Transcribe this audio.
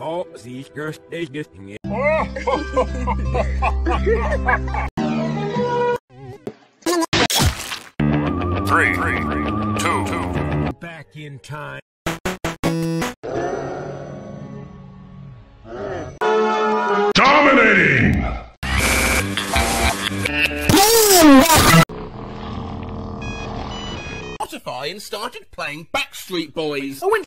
Vorsichtig. Three, two, Back in time. dominating! Spotify and started playing Backstreet Boys. Oh, I went.